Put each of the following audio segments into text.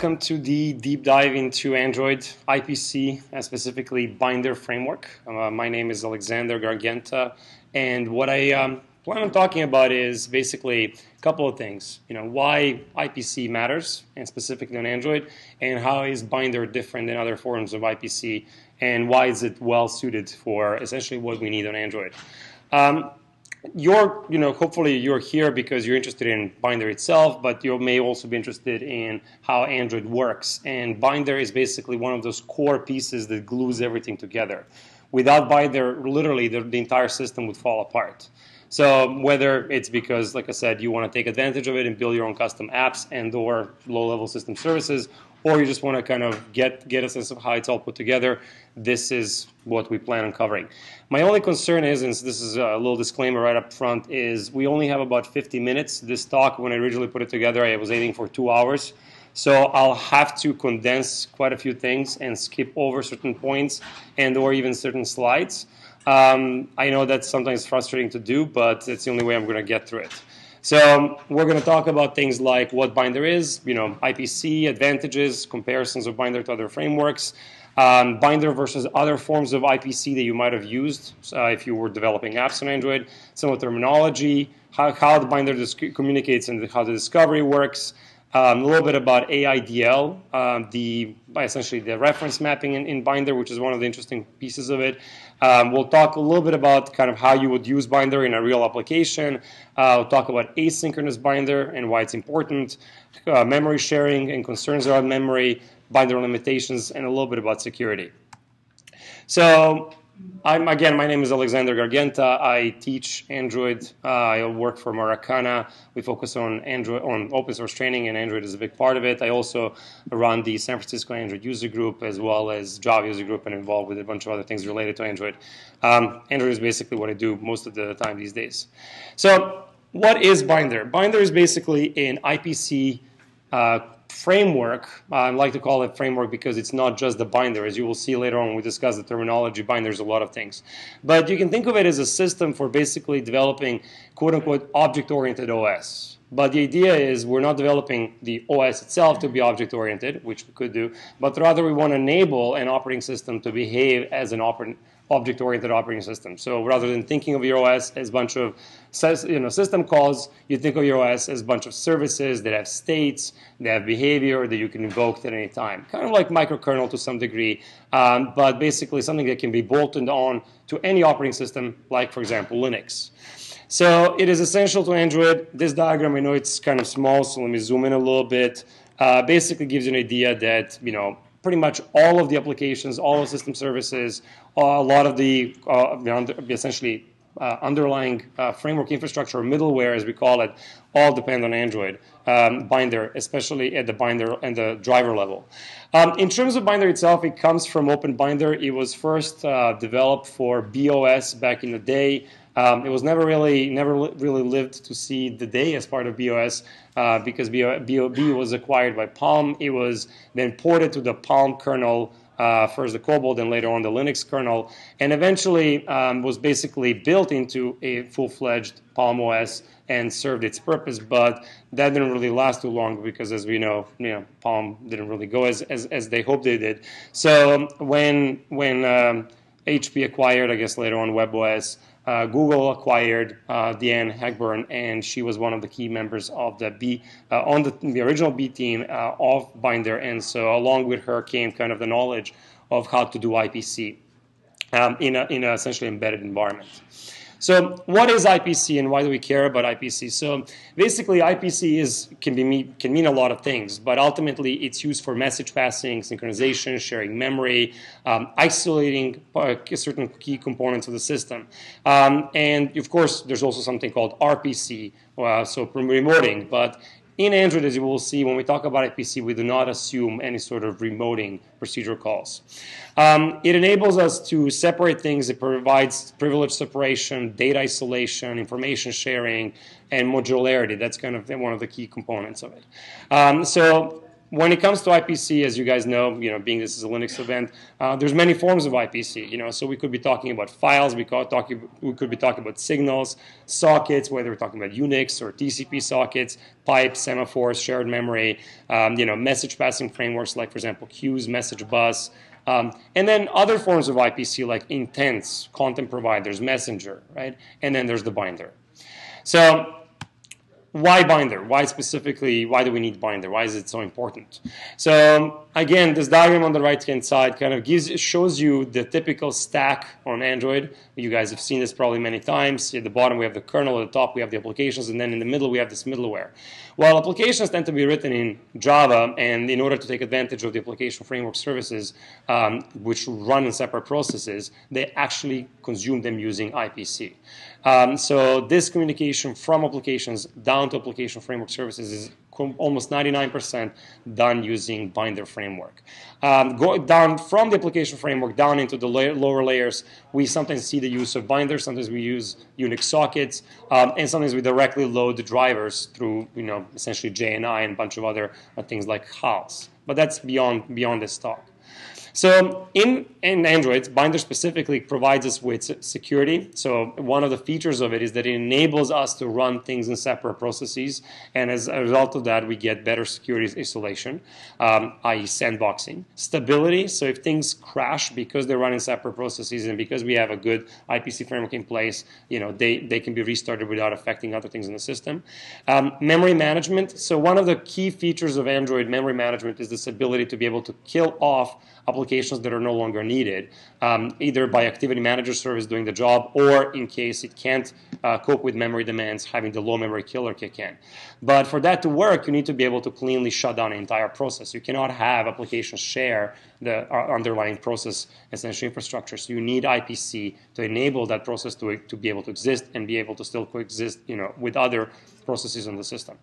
welcome to the deep dive into Android IPC, and specifically Binder framework. Uh, my name is Alexander Gargenta, and what I um, plan on talking about is basically a couple of things. You know, why IPC matters, and specifically on Android, and how is Binder different than other forms of IPC, and why is it well suited for essentially what we need on Android. Um, you're, you know, hopefully you're here because you're interested in Binder itself, but you may also be interested in how Android works. And Binder is basically one of those core pieces that glues everything together. Without Binder, literally the, the entire system would fall apart. So whether it's because, like I said, you want to take advantage of it and build your own custom apps and or low-level system services, or you just want to kind of get, get a sense of how it's all put together, this is what we plan on covering. My only concern is, and this is a little disclaimer right up front, is we only have about 50 minutes. This talk, when I originally put it together, I was aiming for two hours. So I'll have to condense quite a few things and skip over certain points and or even certain slides. Um, I know that's sometimes frustrating to do, but it's the only way I'm going to get through it. So we're going to talk about things like what Binder is, you know, IPC, advantages, comparisons of Binder to other frameworks, um, Binder versus other forms of IPC that you might have used uh, if you were developing apps on Android, some of the terminology, how, how the Binder communicates and how the discovery works, um, a little bit about AIDL, um, the essentially the reference mapping in, in, Binder, which is one of the interesting pieces of it. Um, we'll talk a little bit about kind of how you would use Binder in a real application. Uh, we'll talk about asynchronous Binder and why it's important, uh, memory sharing and concerns around memory, Binder limitations, and a little bit about security. So I'm, again, my name is Alexander Gargenta. I teach Android. Uh, I work for Marakana. We focus on Android, on open source training, and Android is a big part of it. I also run the San Francisco Android user group as well as Java user group, and involved with a bunch of other things related to Android. Um, Android is basically what I do most of the time these days. So, what is Binder? Binder is basically an IPC uh, framework. I like to call it framework because it's not just the binder. As you will see later on when we discuss the terminology, binders a lot of things. But you can think of it as a system for basically developing quote unquote object oriented OS. But the idea is we're not developing the OS itself to be object oriented, which we could do, but rather we want to enable an operating system to behave as an operating object-oriented operating system. So rather than thinking of your OS as a bunch of you know, system calls, you think of your OS as a bunch of services that have states, that have behavior that you can invoke at any time. Kind of like microkernel to some degree, um, but basically something that can be bolted on to any operating system, like, for example, Linux. So it is essential to Android. This diagram, I know it's kind of small, so let me zoom in a little bit. Uh, basically gives you an idea that, you know, pretty much all of the applications, all of system services, a lot of the uh, essentially uh, underlying uh, framework infrastructure middleware, as we call it, all depend on Android um, Binder, especially at the Binder and the driver level. Um, in terms of Binder itself, it comes from Open Binder. It was first uh, developed for BeOS back in the day. Um, it was never really never really lived to see the day as part of BeOS uh, because BOB was acquired by Palm. It was then ported to the Palm kernel uh, first the Cobalt, then later on the Linux kernel, and eventually um, was basically built into a full-fledged Palm OS and served its purpose. But that didn't really last too long because, as we know, you know, Palm didn't really go as, as, as they hoped they did. So when when um, HP acquired, I guess later on WebOS, uh, Google acquired uh, Dianne Hackborn, and she was one of the key members of the B uh, on the, the, original B team uh, of Binder. And so, along with her came kind of the knowledge of how to do IPC um, in a in a essentially embedded environment. So what is IPC and why do we care about IPC? So basically IPC is can be can mean a lot of things, but ultimately it's used for message passing, synchronization, sharing memory, um, isolating uh, certain key components of the system. Um, and of course, there's also something called RPC, uh, so remoting, but in Android, as you will see, when we talk about IPC, we do not assume any sort of remoting procedure calls. Um, it enables us to separate things. It provides privilege separation, data isolation, information sharing, and modularity. That's kind of one of the key components of it. Um, so when it comes to IPC, as you guys know, you know, being this is a Linux event, uh, there's many forms of IPC. You know, so we could be talking about files, we could talking, we could be talking about signals, sockets, whether we're talking about Unix or TCP sockets, pipes, semaphores, shared memory, um, you know, message passing frameworks like, for example, queues, message bus. Um, and then other forms of IPC like intents, content providers, messenger, right? And then there's the binder. So why binder? Why specifically, why do we need binder? Why is it so important? So again, this diagram on the right-hand side kind of gives, shows you the typical stack on Android. You guys have seen this probably many times. At the bottom, we have the kernel. At the top, we have the applications. And then in the middle, we have this middleware. Well, applications tend to be written in Java, and in order to take advantage of the application framework services, um, which run in separate processes, they actually consume them using IPC. Um, so this communication from applications down to application framework services is almost 99% done using binder framework. Um, down from the application framework down into the la lower layers, we sometimes see the use of binders, sometimes we use Unix sockets, um, and sometimes we directly load the drivers through, you know, essentially JNI and a bunch of other uh, things like HALs. But that's beyond, beyond this talk. So in, in Android, Binder specifically provides us with security. So one of the features of it is that it enables us to run things in separate processes. And as a result of that, we get better security isolation, um, i.e. sandboxing. Stability, so if things crash because they're running separate processes and because we have a good IPC framework in place, you know, they, they can be restarted without affecting other things in the system. Um, memory management, so one of the key features of Android memory management is this ability to be able to kill off applications that are no longer needed, um, either by Activity Manager service doing the job or in case it can't uh, cope with memory demands, having the low memory killer kick in. But for that to work, you need to be able to cleanly shut down an entire process. You cannot have applications share the uh, underlying process essential infrastructure. So you need IPC to enable that process to, to be able to exist and be able to still coexist you know, with other processes in the system.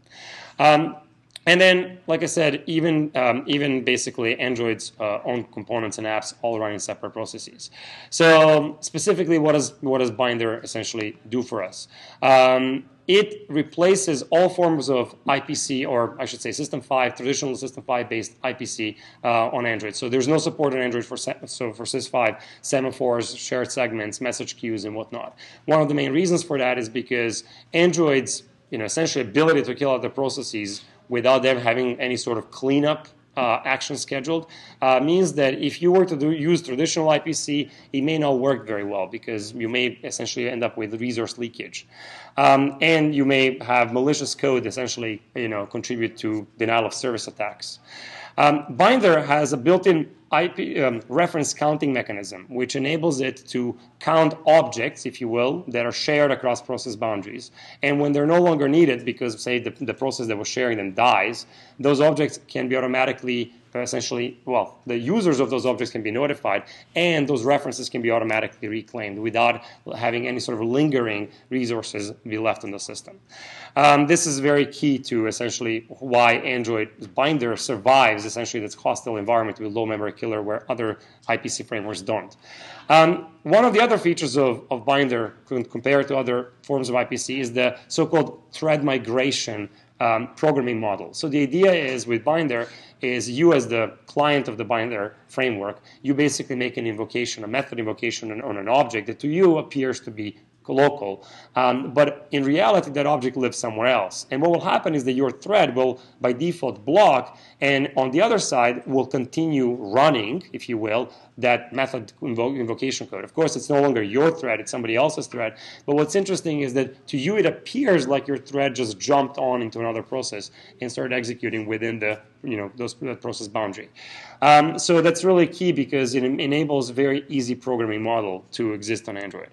Um, and then, like I said, even um, even basically Android's uh, own components and apps all run in separate processes. So specifically, what does what does Binder essentially do for us? Um, it replaces all forms of IPC, or I should say System 5, traditional System 5 based IPC uh, on Android. So there's no support on Android for so for Sys5, semaphores, shared segments, message queues, and whatnot. One of the main reasons for that is because Android's you know essentially ability to kill other processes without them having any sort of cleanup uh, action scheduled uh, means that if you were to do, use traditional IPC, it may not work very well because you may essentially end up with resource leakage, um, and you may have malicious code essentially you know contribute to denial of service attacks. Um, Binder has a built-in IP um, reference counting mechanism, which enables it to count objects, if you will, that are shared across process boundaries. And when they're no longer needed, because say the, the process that was sharing them dies, those objects can be automatically essentially, well, the users of those objects can be notified, and those references can be automatically reclaimed without having any sort of lingering resources be left in the system. Um, this is very key to essentially why Android Binder survives essentially this hostile environment with low memory killer where other IPC frameworks don't. Um, one of the other features of, of Binder compared to other forms of IPC is the so-called thread migration um, programming model. So the idea is with Binder is you as the client of the binder framework, you basically make an invocation, a method invocation on, on an object that to you appears to be local. Um, but in reality, that object lives somewhere else. And what will happen is that your thread will, by default, block, and on the other side, will continue running, if you will, that method invo invocation code. Of course, it's no longer your thread, it's somebody else's thread. But what's interesting is that to you, it appears like your thread just jumped on into another process and started executing within the you know those that process boundary. Um, so that's really key because it enables a very easy programming model to exist on Android.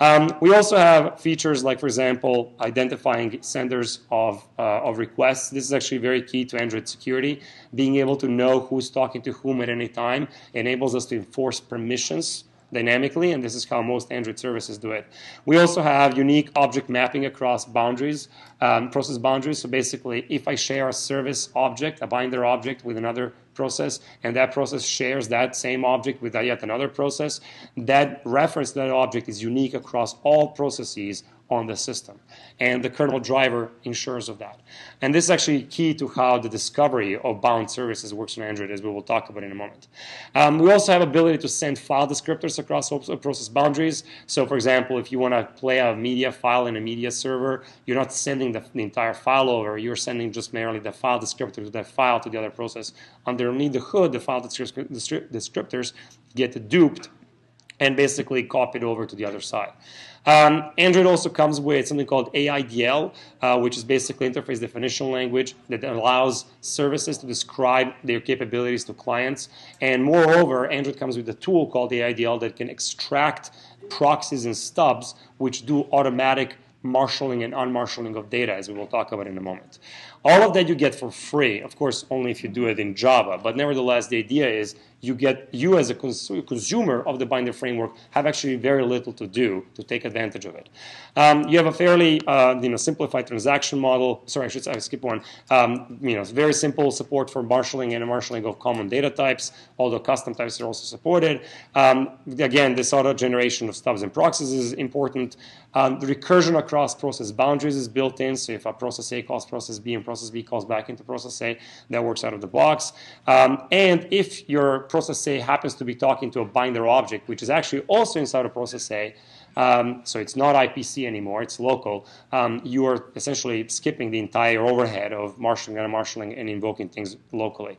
Um, we also have features like, for example, identifying senders of, uh, of requests. This is actually very key to Android security. Being able to know who's talking to whom at any time enables us to enforce permissions dynamically, and this is how most Android services do it. We also have unique object mapping across boundaries, um, process boundaries. So basically, if I share a service object, a binder object with another process, and that process shares that same object with yet another process, that reference to that object is unique across all processes on the system. And the kernel driver ensures of that. And this is actually key to how the discovery of bound services works on Android, as we will talk about in a moment. Um, we also have ability to send file descriptors across process boundaries. So, for example, if you want to play a media file in a media server, you're not sending the, the entire file over. You're sending just merely the file descriptor to that file to the other process. Underneath the hood, the file descriptors get duped and basically copied over to the other side. Um, Android also comes with something called AIDL, uh, which is basically interface definition language that allows services to describe their capabilities to clients. And moreover, Android comes with a tool called AIDL that can extract proxies and stubs, which do automatic marshalling and unmarshalling of data, as we will talk about in a moment. All of that you get for free, of course, only if you do it in Java. But nevertheless, the idea is you get you as a cons- consumer of the Binder framework have actually very little to do to take advantage of it. Um, you have a fairly uh, you know simplified transaction model. Sorry, I should I skip one. Um, you know, very simple support for marshaling and marshaling of common data types, although custom types are also supported. Um, again, this auto generation of stubs and proxies is important. Um, the recursion across process boundaries is built in. So if a process A calls process B and process B calls back into process A, that works out of the box. Um, and if your process A happens to be talking to a binder object, which is actually also inside of process A, um, so it's not IPC anymore, it's local, um, you are essentially skipping the entire overhead of marshalling and marshalling and invoking things locally.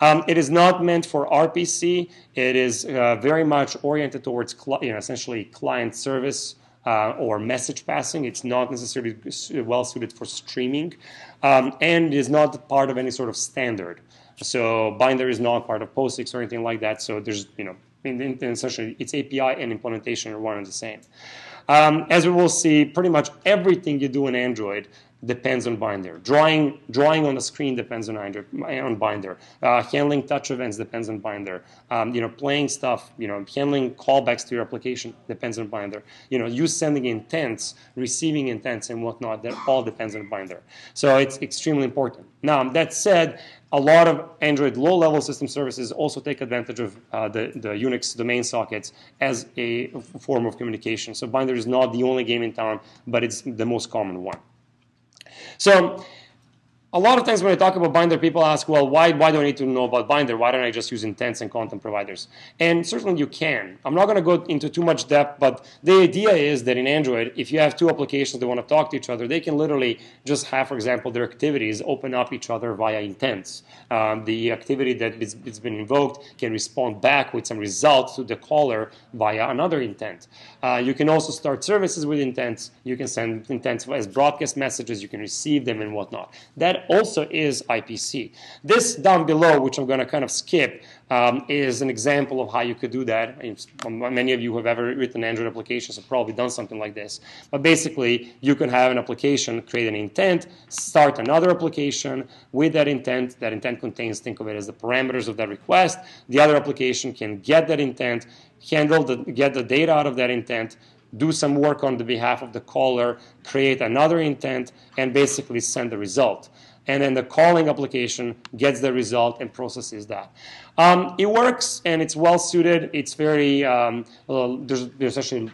Um, it is not meant for RPC. It is uh, very much oriented towards you know, essentially client service uh, or message passing. It's not necessarily well suited for streaming, um, and is not part of any sort of standard. So Binder is not part of POSIX or anything like that. So there's you know in, in, essentially its API and implementation are one and the same. Um, as we will see, pretty much everything you do in Android depends on binder. Drawing, drawing on the screen depends on, binder. On binder. Uh, handling touch events depends on binder. Um, you know, playing stuff, you know, handling callbacks to your application depends on binder. You know, you sending intents, receiving intents, and whatnot, that all depends on binder. So it's extremely important. Now, that said, a lot of Android low-level system services also take advantage of uh, the, the Unix domain sockets as a form of communication. So binder is not the only game in town, but it's the most common one. So a lot of times when I talk about Binder, people ask, well, why, why do I need to know about Binder? Why don't I just use intents and content providers? And certainly you can. I'm not going to go into too much depth, but the idea is that in Android, if you have two applications that want to talk to each other, they can literally just have, for example, their activities open up each other via intents. Um, the activity that has been invoked can respond back with some result to the caller via another intent. Uh, you can also start services with intents. You can send intents as broadcast messages. You can receive them and whatnot. That also is IPC. This down below, which I'm going to kind of skip, um, is an example of how you could do that. Many of you who have ever written Android applications have probably done something like this. But basically, you can have an application, create an intent, start another application with that intent. That intent contains, think of it as the parameters of that request. The other application can get that intent, handle the, get the data out of that intent, do some work on the behalf of the caller, create another intent, and basically send the result and then the calling application gets the result and processes that. Um, it works and it's well suited. It's very um, there's, there's actually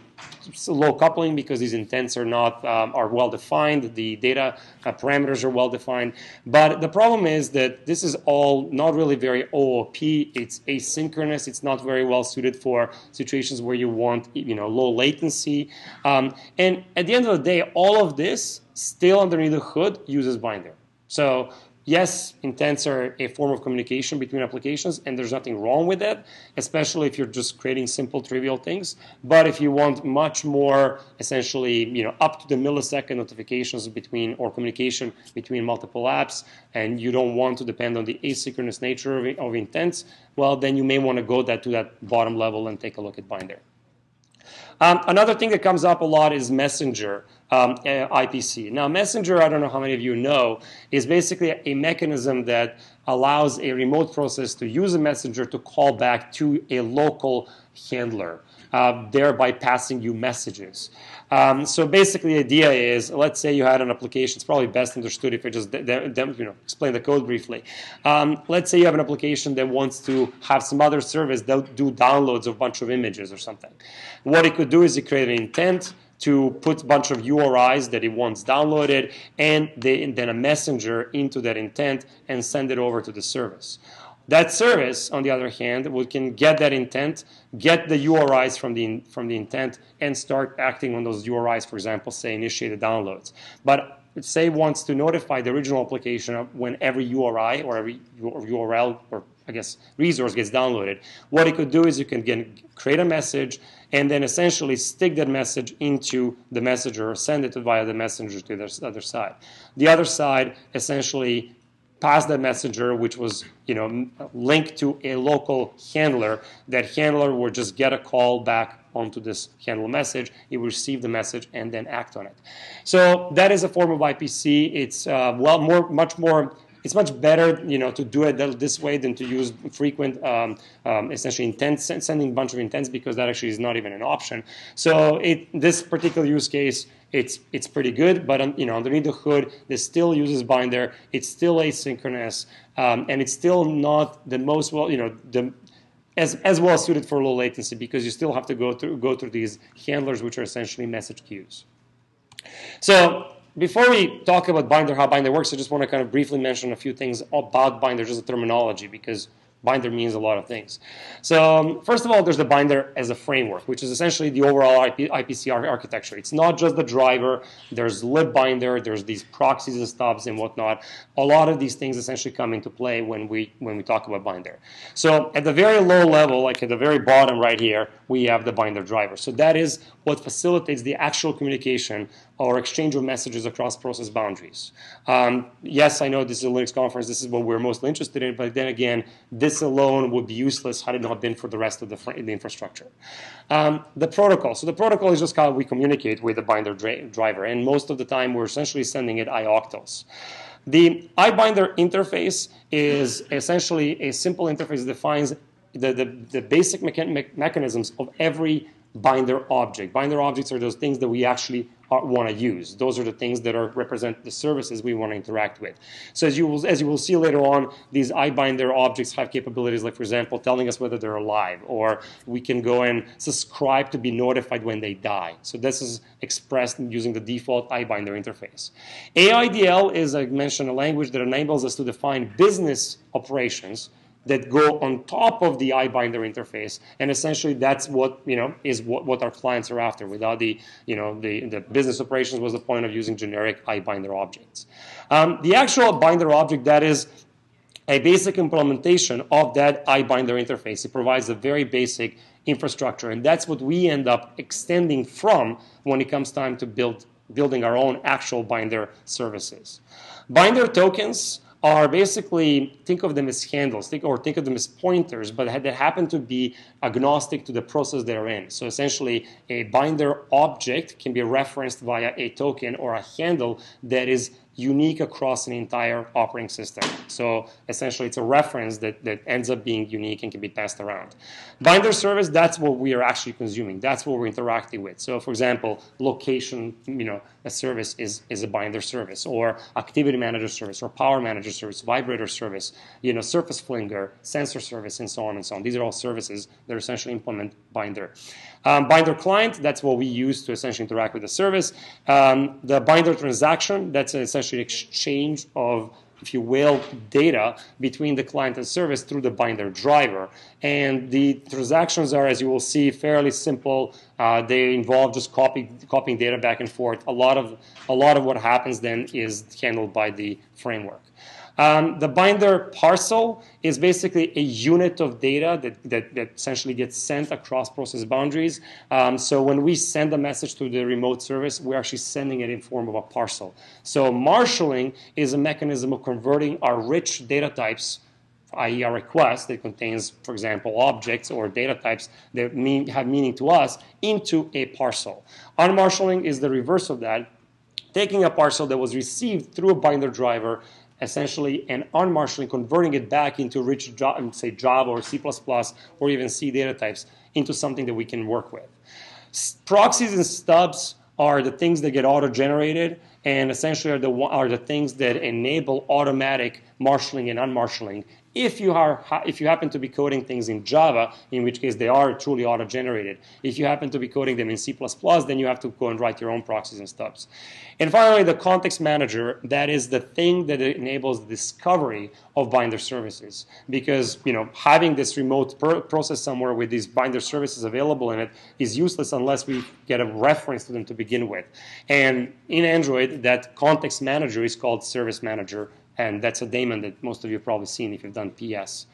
low coupling because these intents are not um, are well defined. The data uh, parameters are well defined. But the problem is that this is all not really very OOP. It's asynchronous. It's not very well suited for situations where you want you know low latency. Um, and at the end of the day, all of this still underneath the hood uses Binder. So yes, intents are a form of communication between applications, and there's nothing wrong with that, especially if you're just creating simple, trivial things. But if you want much more, essentially, you know, up to the millisecond notifications between or communication between multiple apps, and you don't want to depend on the asynchronous nature of, of intents, well, then you may want to go that to that bottom level and take a look at Binder. Um, another thing that comes up a lot is Messenger um, IPC. Now, Messenger, I don't know how many of you know, is basically a mechanism that allows a remote process to use a messenger to call back to a local handler, uh, thereby passing you messages. Um, so basically, the idea is, let's say you had an application. It's probably best understood if I just de- de- you know explain the code briefly. Um, let's say you have an application that wants to have some other service that do downloads of a bunch of images or something. What it could do is it create an intent to put a bunch of URIs that it wants downloaded and then a messenger into that intent and send it over to the service. That service, on the other hand, we can get that intent, get the URIs from the, from the intent, and start acting on those URIs, for example, say initiate the downloads. But say wants to notify the original application when every URI or every URL or I guess resource gets downloaded. What it could do is you can create a message and then essentially stick that message into the messenger or send it via the messenger to the other side. The other side essentially pass that messenger, which was you know linked to a local handler. That handler would just get a call back onto this handle message. It will receive the message and then act on it. So that is a form of IPC. It's uh, well more much more it's much better, you know, to do it this way than to use frequent, um, um, essentially intent sending a bunch of intents because that actually is not even an option. So it, this particular use case, it's it's pretty good, but um, you know, underneath the hood, this still uses binder. It's still asynchronous, um, and it's still not the most well, you know, the as, as well suited for low latency because you still have to go through go through these handlers, which are essentially message queues. So before we talk about Binder, how Binder works, I just want to kind of briefly mention a few things about Binder, just the terminology, because Binder means a lot of things. So um, first of all, there's the binder as a framework, which is essentially the overall IP, IPC architecture. It's not just the driver. There's libbinder. There's these proxies and stubs and whatnot. A lot of these things essentially come into play when we when we talk about binder. So at the very low level, like at the very bottom right here, we have the binder driver. So that is what facilitates the actual communication or exchange of messages across process boundaries. Um, yes, I know this is a Linux conference. This is what we're mostly interested in. But then again, this alone would be useless had it not been for the rest of the, the infrastructure. Um, the protocol. So the protocol is just how we communicate with the binder driver. And most of the time, we're essentially sending it ioctls. The iBinder interface is essentially a simple interface that defines the, the, the basic mecha mechanisms of every binder object. Binder objects are those things that we actually want to use. Those are the things that are represent the services we want to interact with. So as you will, as you will see later on, these iBinder objects have capabilities like, for example, telling us whether they're alive, or we can go and subscribe to be notified when they die. So this is expressed using the default iBinder interface. AIDL is, I mentioned, a language that enables us to define business operations that go on top of the iBinder interface, and essentially that's what you know is what, what our clients are after. Without the you know the, the business operations was the point of using generic iBinder objects. Um, the actual binder object that is a basic implementation of that iBinder interface. It provides a very basic infrastructure, and that's what we end up extending from when it comes time to build building our own actual binder services. Binder tokens are basically think of them as handles, think, or think of them as pointers, but that happen to be agnostic to the process they're in. So essentially, a binder object can be referenced via a token or a handle that is unique across an entire operating system. So essentially, it's a reference that, that ends up being unique and can be passed around. Binder service, that's what we are actually consuming. That's what we're interacting with. So for example, location, you know, a service is, is a binder service, or activity manager service, or power manager service, vibrator service, you know, surface flinger, sensor service, and so on and so on. These are all services that essentially implement binder. Um, binder client, that's what we use to essentially interact with the service. Um, the binder transaction, that's essentially an exchange of if you will, data between the client and service through the binder driver. And the transactions are, as you will see, fairly simple. Uh, they involve just copy, copying data back and forth. A lot of a lot of what happens then is handled by the framework. Um, the binder parcel is basically a unit of data that, that, that essentially gets sent across process boundaries. Um, so when we send a message to the remote service, we're actually sending it in form of a parcel. So marshalling is a mechanism of converting our rich data types i.e. a request that contains, for example, objects or data types that mean, have meaning to us, into a parcel. Unmarshalling is the reverse of that, taking a parcel that was received through a binder driver essentially and unmarshalling, converting it back into rich, um, say Java or C++ or even C data types into something that we can work with. Proxies and stubs are the things that get auto-generated and essentially are the, are the things that enable automatic marshalling and unmarshalling if you are if you happen to be coding things in Java, in which case they are truly auto-generated. If you happen to be coding them in C++, then you have to go and write your own proxies and stubs. And finally, the context manager, that is the thing that enables the discovery of binder services. Because you know, having this remote process somewhere with these binder services available in it is useless unless we get a reference to them to begin with. And in Android, that context manager is called service manager and that's a daemon that most of you have probably seen if you've done PS.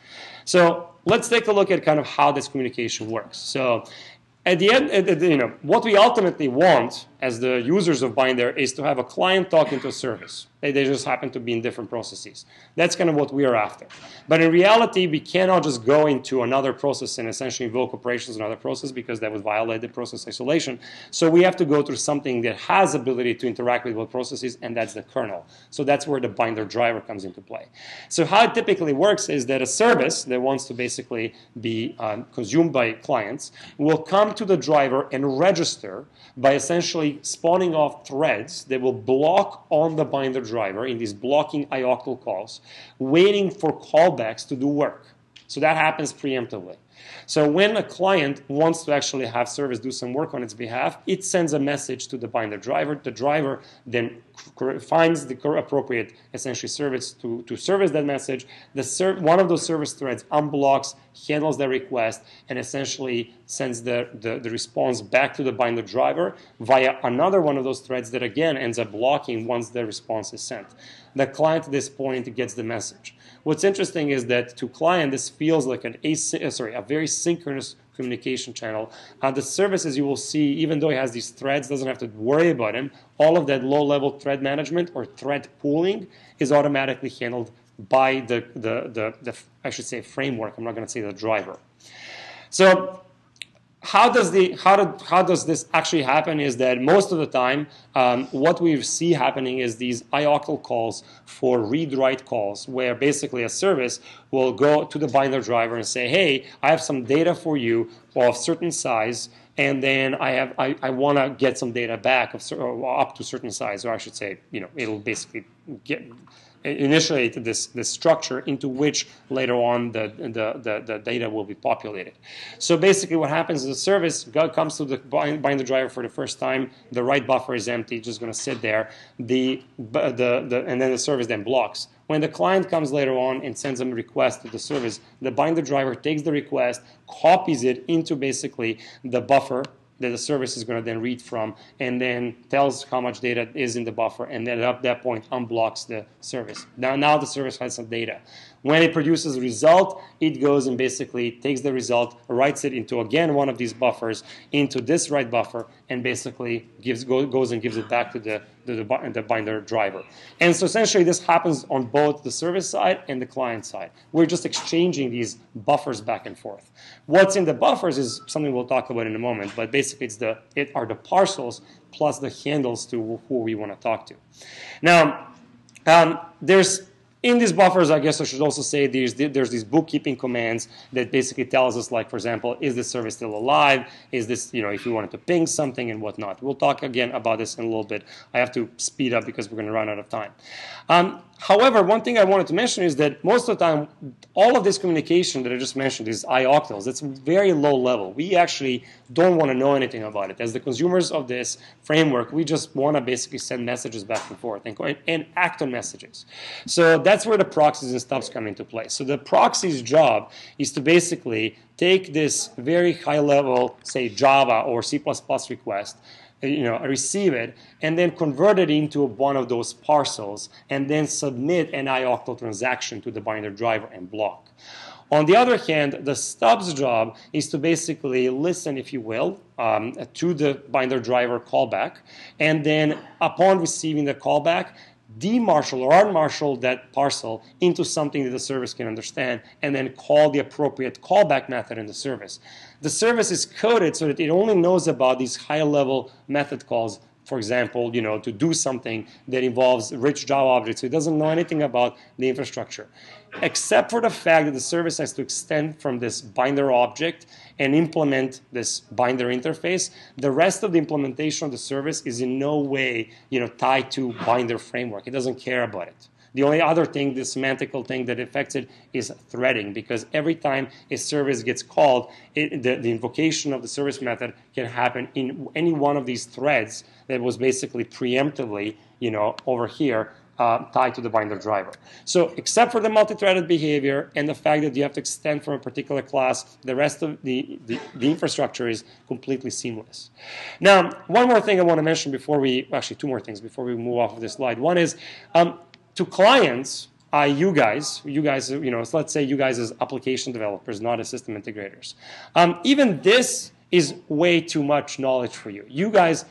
So let's take a look at kind of how this communication works. So at the end, you know, what we ultimately want as the users of Binder is to have a client talking to a service. They, they just happen to be in different processes. That's kind of what we are after. But in reality, we cannot just go into another process and essentially invoke operations in another process because that would violate the process isolation. So we have to go through something that has ability to interact with both processes, and that's the kernel. So that's where the binder driver comes into play. So how it typically works is that a service that wants to basically be um, consumed by clients will come to the driver and register by essentially spawning off threads that will block on the binder driver in these blocking ioctl calls, waiting for callbacks to do work. So that happens preemptively. So when a client wants to actually have service do some work on its behalf, it sends a message to the binder driver. The driver then finds the appropriate essentially service to, to service that message. The ser- one of those service threads unblocks, handles the request, and essentially sends the, the, the response back to the binder driver via another one of those threads that again ends up blocking once the response is sent. The client at this point gets the message. What's interesting is that to client, this feels like an asy- uh, sorry, a very synchronous communication channel. Uh, the service, as you will see, even though it has these threads, doesn't have to worry about them. All of that low-level thread management or thread pooling is automatically handled by the, the, the, the I should say, framework. I'm not going to say the driver. So how does the how, do, how does this actually happen is that most of the time um, what we see happening is these ioctl calls for read-write calls where basically a service will go to the binder driver and say hey I have some data for you of certain size and then I have I, I want to get some data back of up to certain size or I should say you know it'll basically get initiate this, this structure into which later on the, the, the, the, data will be populated. So basically what happens is the service comes to the binder driver for the first time, the write buffer is empty, just going to sit there, the, the, the, and then the service then blocks. When the client comes later on and sends a request to the service, the binder driver takes the request, copies it into basically the buffer that the service is going to then read from and then tells how much data is in the buffer and then at that point unblocks the service. Now, now the service has some data. When it produces a result, it goes and basically takes the result, writes it into again one of these buffers, into this write buffer, and basically gives goes and gives it back to the, the, the binder driver. And so essentially this happens on both the service side and the client side. We're just exchanging these buffers back and forth. What's in the buffers is something we'll talk about in a moment, but basically it's the it are the parcels plus the handles to who we want to talk to. Now, um, there's in these buffers, I guess I should also say there's, there's these bookkeeping commands that basically tells us, like, for example, is this service still alive? Is this, you know, if you wanted to ping something and whatnot. We'll talk again about this in a little bit. I have to speed up because we're going to run out of time. Um, However, one thing I wanted to mention is that most of the time, all of this communication that I just mentioned, these ioctls, it's very low level. We actually don't want to know anything about it. As the consumers of this framework, we just want to basically send messages back and forth and, and act on messages. So that's where the proxies and stubs come into play. So the proxy's job is to basically take this very high level, say Java or C++ request, you know, receive it, and then convert it into one of those parcels, and then submit an ioctl transaction to the binder driver and block. On the other hand, the stub's job is to basically listen, if you will, um, to the binder driver callback, and then upon receiving the callback, demarshal or unmarshal that parcel into something that the service can understand, and then call the appropriate callback method in the service. The service is coded so that it only knows about these high-level method calls for example, you know, to do something that involves rich Java objects. So it doesn't know anything about the infrastructure, except for the fact that the service has to extend from this binder object and implement this binder interface. The rest of the implementation of the service is in no way, you know, tied to binder framework. It doesn't care about it. The only other thing, the semantical thing that affects it is threading because every time a service gets called, it, the, the invocation of the service method can happen in any one of these threads that was basically preemptively, you know, over here uh, tied to the binder driver. So except for the multi-threaded behavior and the fact that you have to extend from a particular class, the rest of the, the, the, infrastructure is completely seamless. Now, one more thing I want to mention before we, actually two more things before we move off of this slide. One is um, to clients, uh, you guys, you guys, you know, let's say you guys as application developers, not as system integrators. Um, even this is way too much knowledge for you. You guys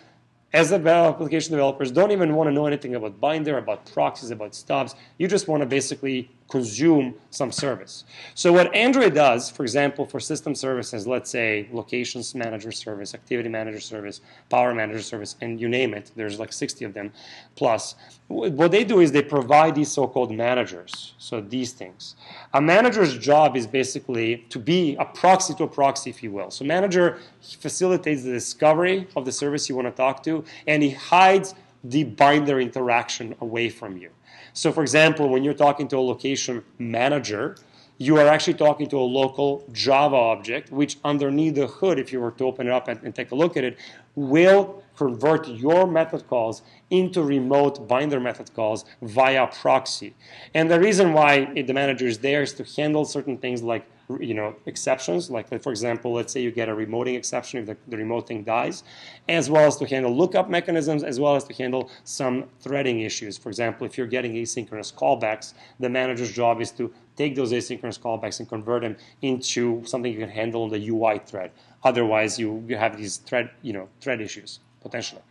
as application developers, don't even want to know anything about binder, about proxies, about stubs. You just want to basically consume some service. So what Android does, for example, for system services, let's say locations manager service, activity manager service, power manager service, and you name it, there's like 60 of them plus. What they do is they provide these so-called managers, so these things. A manager's job is basically to be a proxy to a proxy, if you will. So manager facilitates the discovery of the service you want to talk to, and he hides the binder interaction away from you. So, for example, when you're talking to a location manager, you are actually talking to a local Java object, which underneath the hood, if you were to open it up and, and, take a look at it, will convert your method calls into remote binder method calls via proxy. And the reason why the manager is there is to handle certain things like you know exceptions. Like for example let's say you get a remoting exception if the, the, remote thing dies as well as to handle lookup mechanisms as well as to handle some threading issues. For example if you're getting asynchronous callbacks the manager's job is to take those asynchronous callbacks and convert them into something you can handle on the UI thread. Otherwise you, you have these thread you know thread issues potentially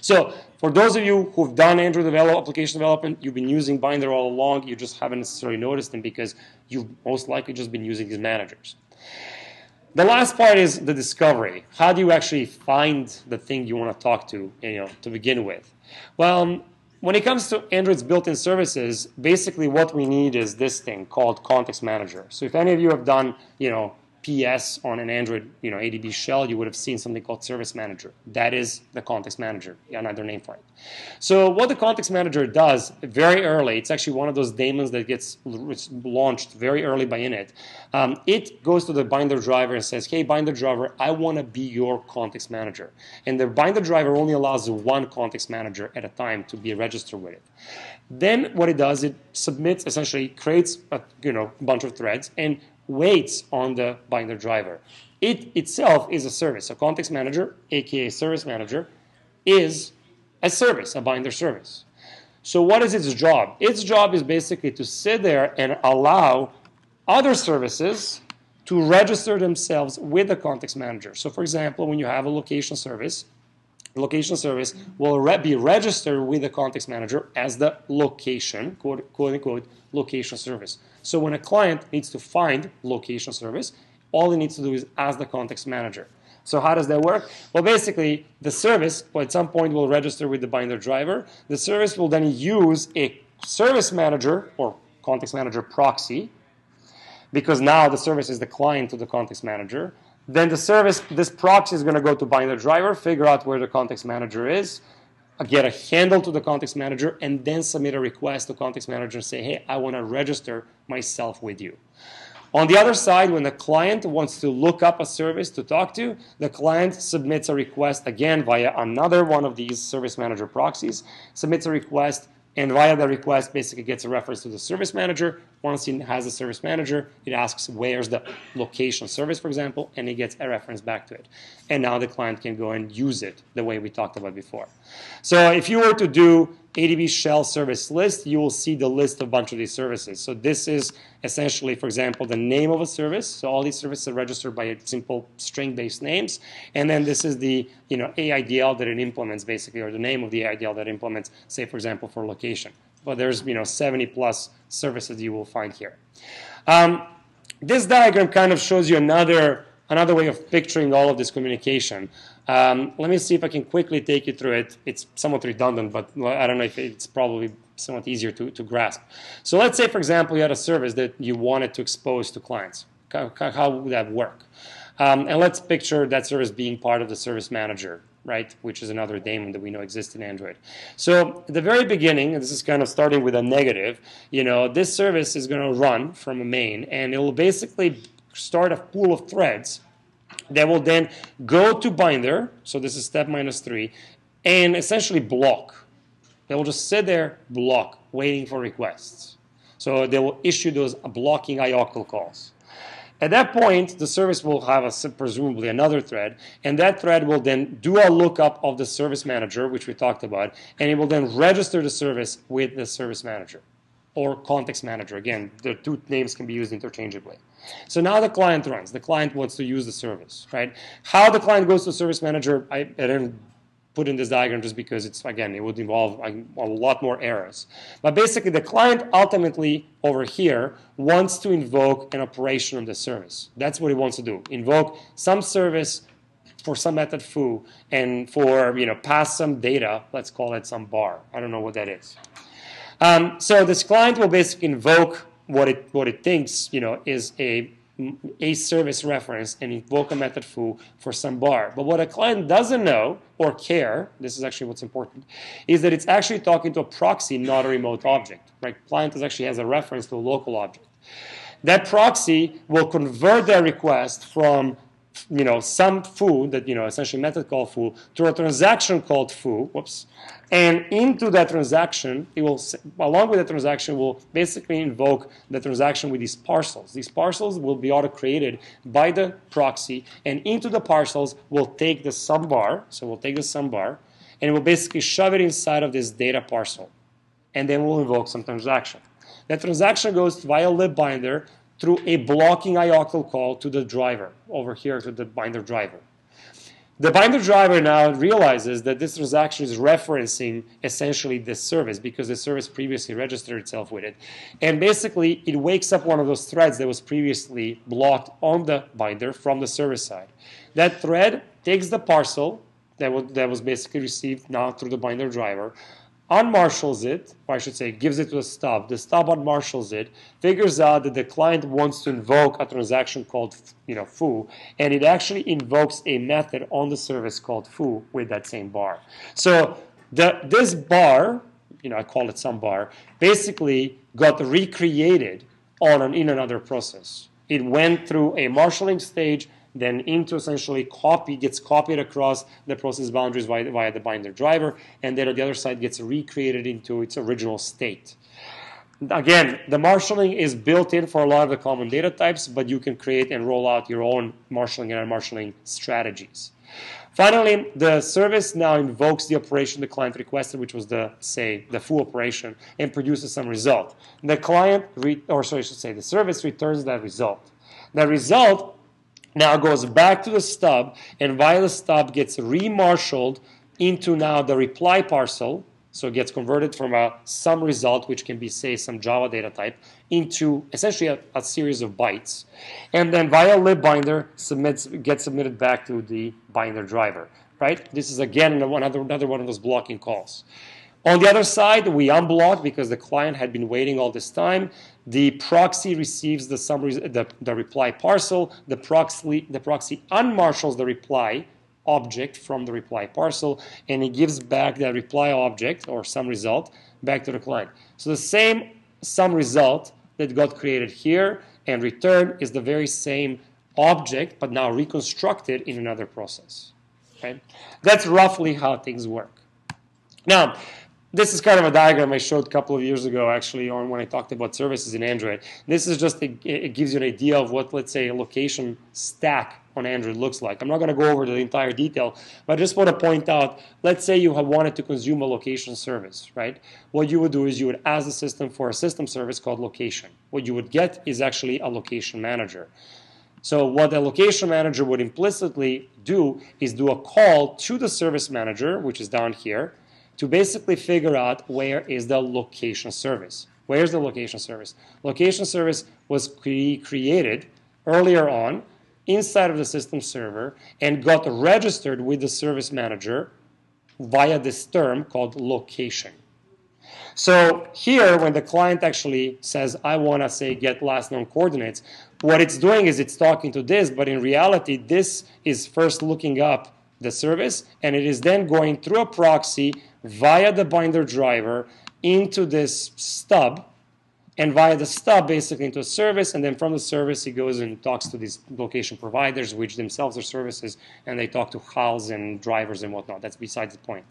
so for those of you who've done Android develop, application development, you've been using Binder all along, you just haven't necessarily noticed them because you've most likely just been using these managers. The last part is the discovery. How do you actually find the thing you want to talk to, you know, to begin with? Well, um, when it comes to Android's built-in services, basically what we need is this thing called Context Manager. So if any of you have done, you know, PS on an Android, you know, ADB shell, you would have seen something called Service Manager. That is the context manager, another name for it. So what the context manager does very early, it's actually one of those daemons that gets launched very early by init. Um, it goes to the binder driver and says, hey, binder driver, I want to be your context manager. And the binder driver only allows one context manager at a time to be registered with it. Then what it does, it submits, essentially creates a you know, bunch of threads and waits on the binder driver. It itself is a service. A context manager, aka service manager, is a service, a binder service. So what is its job? Its job is basically to sit there and allow other services to register themselves with the context manager. So for example, when you have a location service, location service will re be registered with the context manager as the location, quote, quote unquote, location service. So when a client needs to find location service, all he needs to do is ask the context manager. So how does that work? Well, basically, the service at some point will register with the binder driver. The service will then use a service manager or context manager proxy, because now the service is the client to the context manager. Then the service, this proxy is going to go to binder driver, figure out where the context manager is, get a handle to the context manager, and then submit a request to context manager and say, hey, I want to register myself with you. On the other side, when the client wants to look up a service to talk to, the client submits a request again via another one of these service manager proxies, submits a request and via the request, basically gets a reference to the service manager. Once it has a service manager, it asks where's the location service, for example, and it gets a reference back to it. And now the client can go and use it the way we talked about before. So if you were to do ADB shell service list, you will see the list of a bunch of these services. So this is essentially, for example, the name of a service. So all these services are registered by simple string-based names. And then this is the you know AIDL that it implements, basically, or the name of the AIDL that implements, say, for example, for location. But there's you know 70 plus services you will find here. Um, this diagram kind of shows you another another way of picturing all of this communication. Um, let me see if I can quickly take you through it. It's somewhat redundant, but I don't know if it's probably somewhat easier to, to grasp. So let's say, for example, you had a service that you wanted to expose to clients. How, would that work? Um, and let's picture that service being part of the service manager. right? Which is another daemon that we know exists in Android. So at the very beginning, and this is kind of starting with a negative, you know, this service is going to run from a main, and it will basically start a pool of threads that will then go to binder. So this is step minus three, and essentially block. They will just sit there, block, waiting for requests. So they will issue those blocking ioctl calls. At that point, the service will have a, presumably another thread, and that thread will then do a lookup of the service manager, which we talked about, and it will then register the service with the service manager or context manager. Again, the two names can be used interchangeably. So now the client runs. The client wants to use the service, right? How the client goes to service manager, I, I didn't put in this diagram just because it's, again, it would involve a lot more errors. But basically, the client ultimately over here wants to invoke an operation on the service. That's what he wants to do. Invoke some service for some method foo and for, you know, pass some data, let's call it some bar. I don't know what that is. Um, so this client will basically invoke what it, what it thinks, you know, is a a service reference and invoke a method foo for some bar. But what a client doesn't know or care, this is actually what's important, is that it's actually talking to a proxy, not a remote object. Right? Client actually has a reference to a local object. That proxy will convert that request from you know, some foo that, you know, essentially method called foo to a transaction called foo, whoops, and into that transaction, it will, along with the transaction, will basically invoke the transaction with these parcels. These parcels will be auto-created by the proxy, and into the parcels will take the some bar, so we'll take the some bar, and it will basically shove it inside of this data parcel, and then we'll invoke some transaction. That transaction goes via libbinder through a blocking ioctl call to the driver, over here to the binder driver. The binder driver now realizes that this transaction is referencing essentially this service because the service previously registered itself with it. And basically, it wakes up one of those threads that was previously blocked on the binder from the service side. That thread takes the parcel that was, that was basically received now through the binder driver, unmarshals it, or I should say, gives it to the stub. The stub unmarshals it, figures out that the client wants to invoke a transaction called, you know, foo, and it actually invokes a method on the service called foo with that same bar. So the, this bar, you know, I call it some bar, basically got recreated on an, in another process. It went through a marshalling stage then into essentially copy gets copied across the process boundaries via, via the binder driver, and then on the other side gets recreated into its original state. Again, the marshalling is built in for a lot of the common data types, but you can create and roll out your own marshalling and unmarshalling strategies. Finally, the service now invokes the operation the client requested, which was the, say, the foo operation, and produces some result. The client, re- or sorry, I should say, the service returns that result. The result now goes back to the stub, and via the stub gets remarshaled into now the reply parcel. So it gets converted from a some result, which can be, say, some Java data type, into essentially a, a series of bytes. And then via libbinder submits, gets submitted back to the binder driver. Right? This is again another, another one of those blocking calls. On the other side, we unblock because the client had been waiting all this time. The proxy receives the, summary, the, the reply parcel. The proxy, the proxy unmarshals the reply object from the reply parcel, and it gives back that reply object or some result back to the client. So the same some result that got created here and returned is the very same object, but now reconstructed in another process. Okay? That's roughly how things work. Now, this is kind of a diagram I showed a couple of years ago, actually, on when I talked about services in Android. This is just, a, it gives you an idea of what, let's say, a location stack on Android looks like. I'm not going to go over the entire detail, but I just want to point out, let's say you have wanted to consume a location service, right? What you would do is you would ask the system for a system service called location. What you would get is actually a location manager. So what a location manager would implicitly do is do a call to the service manager, which is down here, to basically figure out where is the location service. Where's the location service? Location service was cre- created earlier on inside of the system server and got registered with the service manager via this term called location. So here, when the client actually says, I want to say get last known coordinates, what it's doing is it's talking to this, but in reality, this is first looking up the service, and it is then going through a proxy via the binder driver into this stub, and via the stub basically into a service, and then from the service it goes and talks to these location providers, which themselves are services, and they talk to HALs and drivers and whatnot. That's besides the point.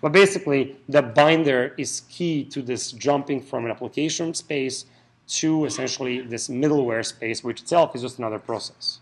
But basically, the binder is key to this jumping from an application space to essentially this middleware space, which itself is just another process.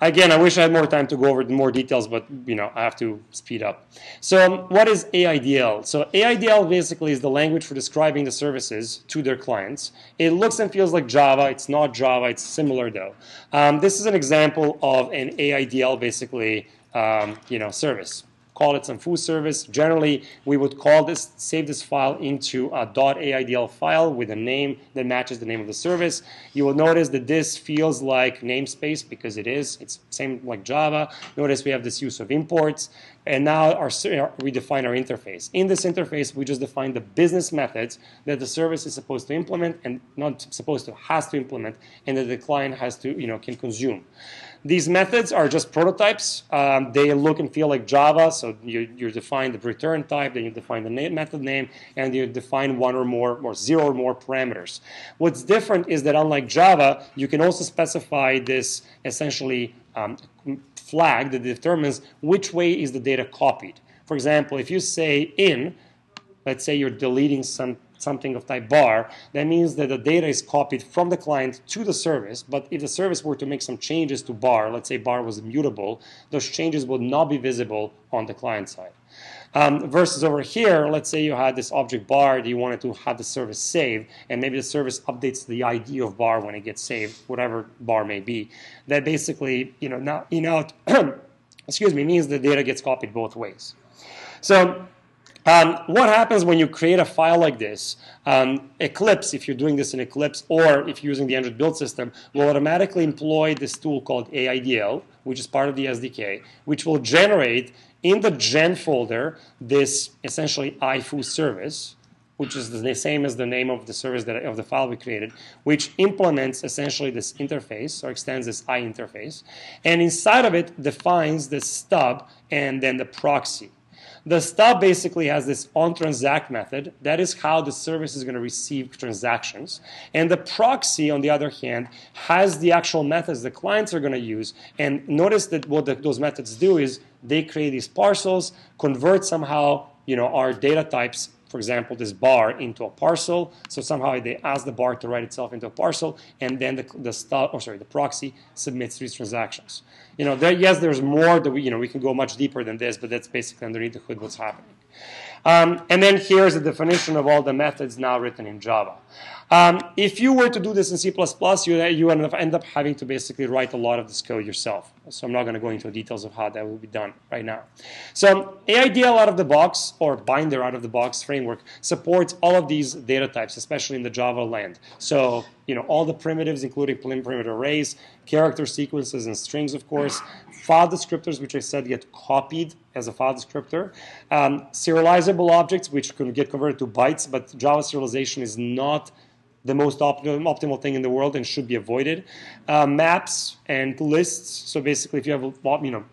Again, I wish I had more time to go over more details, but you know I have to speed up. So, what is AIDL? So, AIDL basically is the language for describing the services to their clients. It looks and feels like Java. It's not Java. It's similar though. Um, this is an example of an AIDL basically um, you know service call it some foo service. Generally, we would call this, save this file into a .aidl file with a name that matches the name of the service. You will notice that this feels like namespace because it is. It's same like Java. Notice we have this use of imports. And now our, we define our interface. In this interface, we just define the business methods that the service is supposed to implement and not supposed to, has to implement, and that the client has to, you know, can consume. These methods are just prototypes. Um, they look and feel like Java, so you, you define the return type, then you define the name, method name, and you define one or more, or zero or more parameters. What's different is that unlike Java, you can also specify this essentially um, flag that determines which way is the data copied. For example, if you say in, let's say you're deleting some something of type bar, that means that the data is copied from the client to the service. But if the service were to make some changes to bar, let's say bar was immutable, those changes would not be visible on the client side. Um, versus over here, let's say you had this object bar that you wanted to have the service save, and maybe the service updates the ID of bar when it gets saved, whatever bar may be. That basically, you know, now, you know, excuse me, means the data gets copied both ways. So um, what happens when you create a file like this? Um, Eclipse, if you're doing this in Eclipse, or if you're using the Android build system, will automatically employ this tool called AIDL, which is part of the SDK, which will generate in the gen folder this essentially iFoo service, which is the same as the name of the service that of the file we created, which implements essentially this interface or extends this I interface, and inside of it defines the stub and then the proxy. The stub basically has this on transact method. That is how the service is going to receive transactions. And the proxy, on the other hand, has the actual methods the clients are going to use. And notice that what the, those methods do is they create these parcels, convert somehow you know, our data types for example, this bar into a parcel. So somehow they ask the bar to write itself into a parcel, and then the, the stub, or sorry, the proxy submits these transactions. You know, there, yes, there's more that we, you know, we can go much deeper than this, but that's basically underneath the hood what's happening. Um, and then here's the definition of all the methods now written in Java. Um, if you were to do this in C++, you, you end up having to basically write a lot of this code yourself. So I'm not going to go into details of how that will be done right now. So AIDL out of the box, or Binder out of the box framework, supports all of these data types, especially in the Java land. So you know all the primitives, including primitive arrays, character sequences, and strings, of course, file descriptors, which I said get copied as a file descriptor, um, serializable objects, which can get converted to bytes, but Java serialization is not the most optimal, optimal thing in the world and should be avoided. Uh, maps and lists. So basically, if you have you know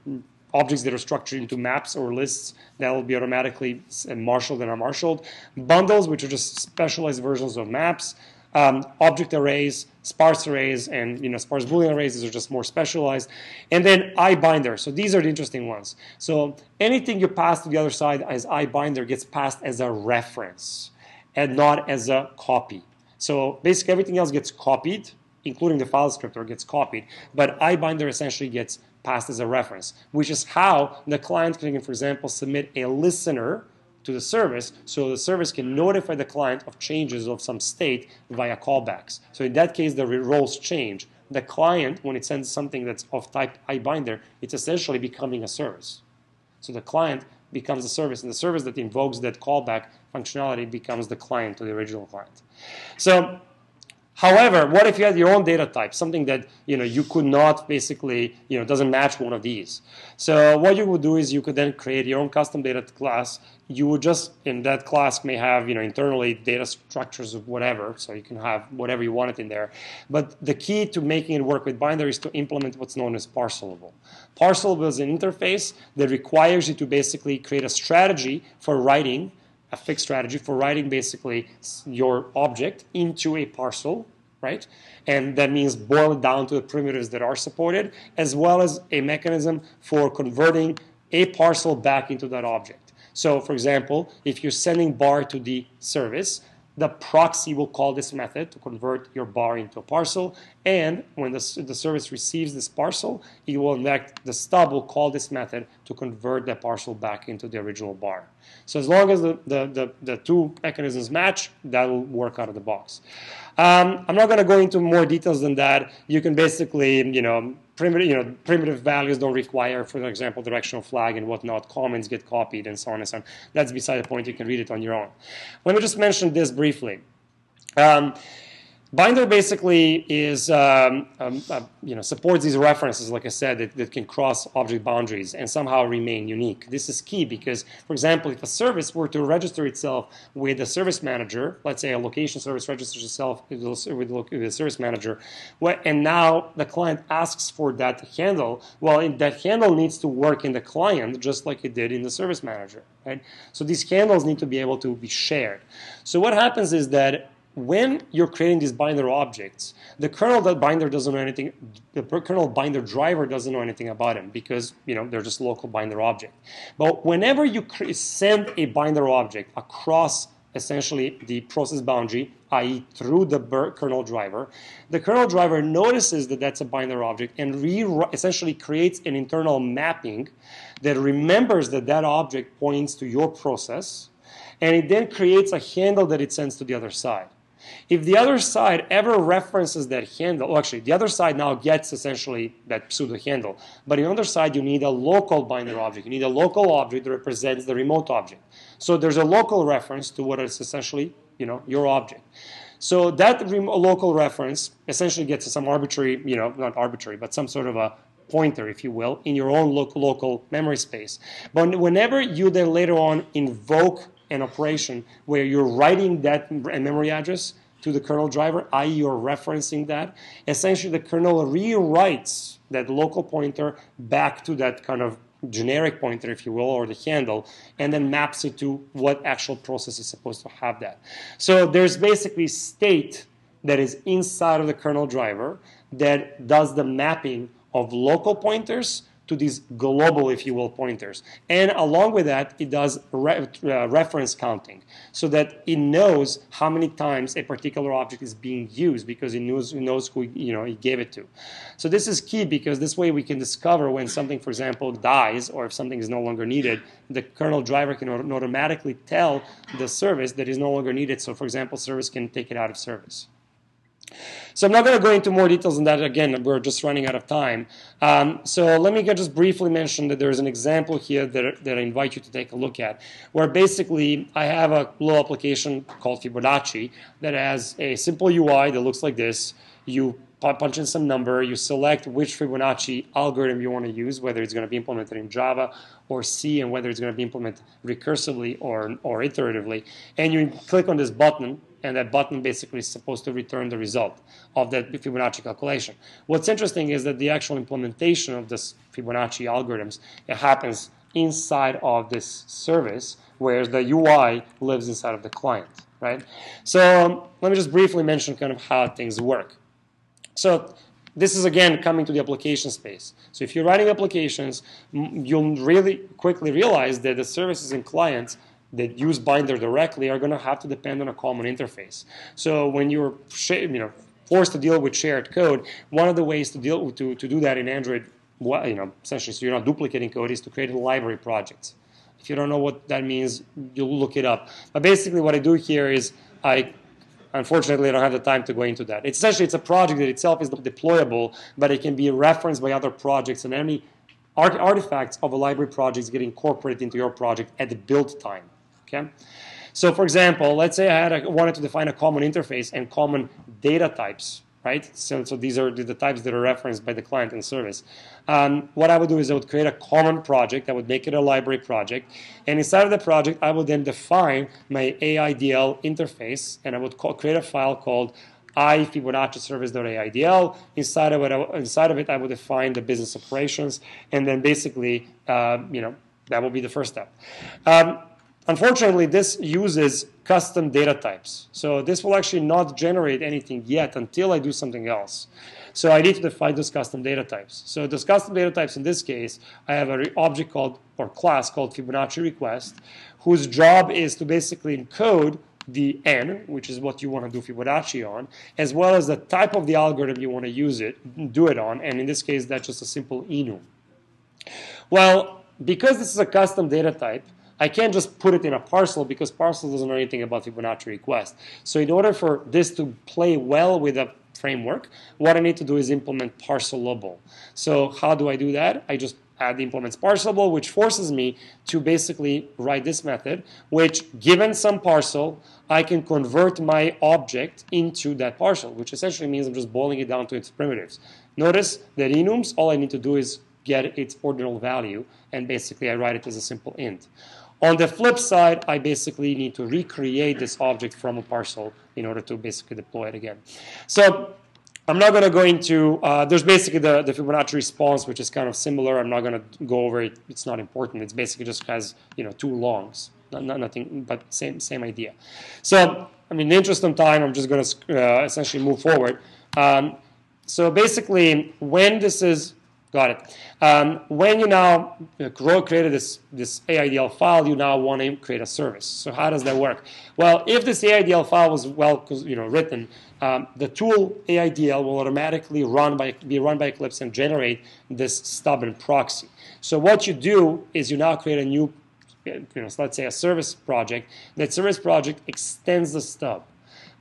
objects that are structured into maps or lists, that will be automatically marshaled and unmarshaled. Bundles, which are just specialized versions of maps. Um, object arrays, sparse arrays, and you know sparse Boolean arrays. These are just more specialized. And then iBinder. So these are the interesting ones. So anything you pass to the other side as iBinder gets passed as a reference and not as a copy. So basically everything else gets copied, including the file descriptor gets copied, but iBinder essentially gets passed as a reference, which is how the client can, for example, submit a listener to the service so the service can notify the client of changes of some state via callbacks. So in that case, the roles change. The client, when it sends something that's of type iBinder, it's essentially becoming a service. So the client becomes a service, and the service that invokes that callback functionality becomes the client to the original client. So However, what if you had your own data type, something that you know you could not basically you know doesn't match one of these? So what you would do is you could then create your own custom data class. You would just in that class may have you know internally data structures of whatever, so you can have whatever you want it in there. But the key to making it work with Binder is to implement what's known as parcelable. Parcelable is an interface that requires you to basically create a strategy for writing a fixed strategy for writing basically your object into a parcel, right? And that means boil it down to the primitives that are supported, as well as a mechanism for converting a parcel back into that object. So, for example, if you're sending bar to the service, the proxy will call this method to convert your bar into a parcel. And when the, the service receives this parcel, it will the stub will call this method to convert that parcel back into the original bar. So as long as the, the, the, the two mechanisms match, that will work out of the box. Um, I'm not going to go into more details than that. You can basically, you know, primitive, you know, primitive values don't require, for example, directional flag and whatnot. Comments get copied and so on and so on. That's beside the point. You can read it on your own. Let me just mention this briefly. Um, Binder basically is, um, um, uh, you know, supports these references, like I said, that, that, can cross object boundaries and somehow remain unique. This is key because, for example, if a service were to register itself with a service manager, let's say a location service registers itself with the service manager, and now the client asks for that handle, well, that handle needs to work in the client just like it did in the service manager, right? So these handles need to be able to be shared. So what happens is that when you're creating these binder objects, the kernel that binder doesn't know anything, the kernel binder driver doesn't know anything about them because you know they're just local binder object. But whenever you send a binder object across essentially the process boundary, i.e. through the kernel driver, the kernel driver notices that that's a binder object and essentially creates an internal mapping that remembers that that object points to your process, and it then creates a handle that it sends to the other side. If the other side ever references that handle, well, actually, the other side now gets essentially that pseudo handle. But on the other side, you need a local binder object. You need a local object that represents the remote object. So there's a local reference to what is essentially, you know, your object. So that local reference essentially gets some arbitrary, you know, not arbitrary, but some sort of a pointer, if you will, in your own local, local memory space. But whenever you then later on invoke an operation where you're writing that memory address to the kernel driver, i.e. you're referencing that, essentially the kernel rewrites that local pointer back to that kind of generic pointer, if you will, or the handle, and then maps it to what actual process is supposed to have that. So there's basically state that is inside of the kernel driver that does the mapping of local pointers to these global, if you will, pointers. And along with that, it does re uh, reference counting so that it knows how many times a particular object is being used because it knows, it knows who you know, it gave it to. So this is key because this way we can discover when something, for example, dies or if something is no longer needed, the kernel driver can automatically tell the service that is no longer needed. So, for example, service can take it out of service. So I'm not going to go into more details on that. Again, we're just running out of time. Um, so let me just briefly mention that there's an example here that, that I invite you to take a look at, where basically I have a little application called Fibonacci that has a simple UI that looks like this. You punch in some number, you select which Fibonacci algorithm you want to use, whether it's going to be implemented in Java or C, and whether it's going to be implemented recursively or, or iteratively, and you click on this button, and that button basically is supposed to return the result of that Fibonacci calculation. What's interesting is that the actual implementation of this Fibonacci algorithms it happens inside of this service, whereas the UI lives inside of the client, right? So um, let me just briefly mention kind of how things work. So this is again coming to the application space. So if you're writing applications, you'll really quickly realize that the services and clients that use Binder directly are going to have to depend on a common interface. So when you're you know forced to deal with shared code, one of the ways to deal to, to do that in Android, you know, essentially, so you're not duplicating code, is to create a library project. If you don't know what that means, you'll look it up. But basically, what I do here is I Unfortunately, I don't have the time to go into that. It's essentially, it's a project that itself is deployable, but it can be referenced by other projects, and any artifacts of a library project get incorporated into your project at the build time. Okay. So, for example, let's say I had a, wanted to define a common interface and common data types, right? So, so these are the types that are referenced by the client and service. Um, what I would do is I would create a common project. I would make it a library project, and inside of the project, I would then define my AIDL interface, and I would call, create a file called I service.aidl. Inside of it, inside of it, I would define the business operations, and then basically, uh, you know, that will be the first step. Um, Unfortunately, this uses custom data types. So this will actually not generate anything yet until I do something else. So I need to define those custom data types. So those custom data types in this case, I have an object called, or class called Fibonacci request, whose job is to basically encode the n, which is what you want to do Fibonacci on, as well as the type of the algorithm you want to use it, do it on, and in this case, that's just a simple enum. Well, because this is a custom data type, I can't just put it in a parcel because parcel doesn't know anything about Fibonacci request. So in order for this to play well with a framework, what I need to do is implement parcelable. So how do I do that? I just add the implements parcelable, which forces me to basically write this method, which given some parcel, I can convert my object into that parcel, which essentially means I'm just boiling it down to its primitives. Notice that enums, all I need to do is get its ordinal value, and basically I write it as a simple int. On the flip side, I basically need to recreate this object from a parcel in order to basically deploy it again. So I'm not going to go into, uh, there's basically the, the Fibonacci response, which is kind of similar. I'm not going to go over it. It's not important. It's basically just has, you know, two longs. Not, not, nothing, but same, same idea. So, I mean, in the interest of time, I'm just going to uh, essentially move forward. Um, so basically, when this is Got it. Um, when you now created this, this AIDL file, you now want to create a service. So how does that work? Well, if this AIDL file was well you know, written, um, the tool AIDL will automatically run by, be run by Eclipse and generate this stub and proxy. So what you do is you now create a new, you know, so let's say a service project. That service project extends the stub.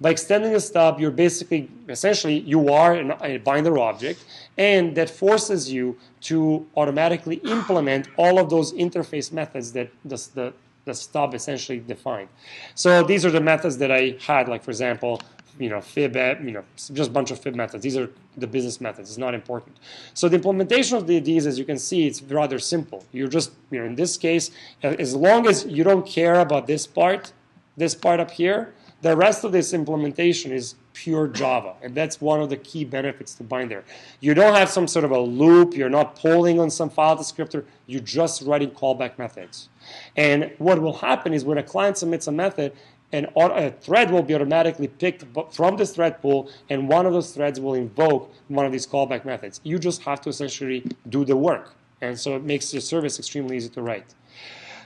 By extending the stub, you're basically, essentially, you are a binder object, and that forces you to automatically implement all of those interface methods that the, the, the stub essentially defined. So these are the methods that I had, like for example, you know, fib, eh, you know, just a bunch of fib methods. These are the business methods. It's not important. So the implementation of the, these, as you can see, it's rather simple. You're just, you know, in this case, as long as you don't care about this part, this part up here, the rest of this implementation is pure Java, and that's one of the key benefits to Binder. You don't have some sort of a loop, you're not polling on some file descriptor, you're just writing callback methods. And what will happen is when a client submits a method, a thread will be automatically picked from this thread pool, and one of those threads will invoke one of these callback methods. You just have to essentially do the work. And so it makes your service extremely easy to write.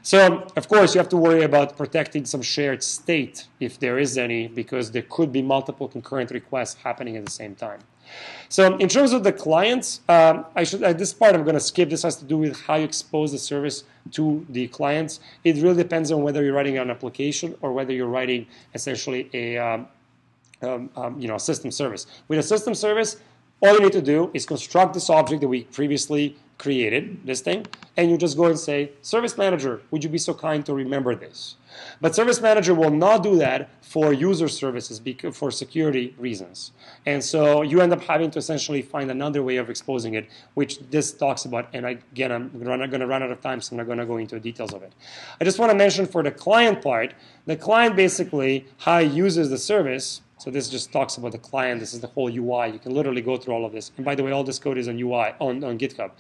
So, of course, you have to worry about protecting some shared state, if there is any, because there could be multiple concurrent requests happening at the same time. So, in terms of the clients, um, I should at this part I'm going to skip. This has to do with how you expose the service to the clients. It really depends on whether you're writing an application or whether you're writing essentially a um, um, um you know a system service. With a system service, all you need to do is construct this object that we previously created, this thing, and you just go and say, Service Manager, would you be so kind to remember this? But Service Manager will not do that for user services for security reasons. And so you end up having to essentially find another way of exposing it, which this talks about. And again, I'm going to run out of time, so I'm not going to go into details of it. I just want to mention for the client part, the client basically, how uses the service so this just talks about the client. This is the whole UI. You can literally go through all of this. And by the way, all this code is on UI, on, on GitHub.